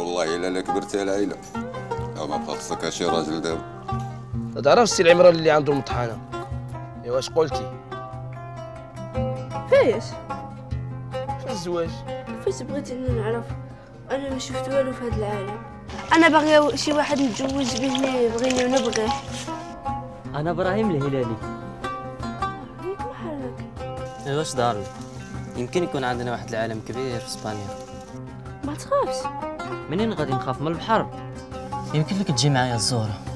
والله إلا أنا كبرت العائله أو ما بقى خصك شي راجل دابا تعرف السي العمران اللي عنده المطحنة. ايوا اش قلتي؟ فايش في الزواج. فاش بغيت إني نعرف. أنا ما شفت والو في هذا العالم. أنا باغية شي واحد نتزوج به هنا يبغيني ونبغيه أنا إبراهيم الهلالي. هيك محلك واش دارنا يمكن يكون عندنا واحد العالم كبير في إسبانيا. ما تخافش. منين غادي نخاف؟ من البحر. يمكن لك تجي معايا الزهرة.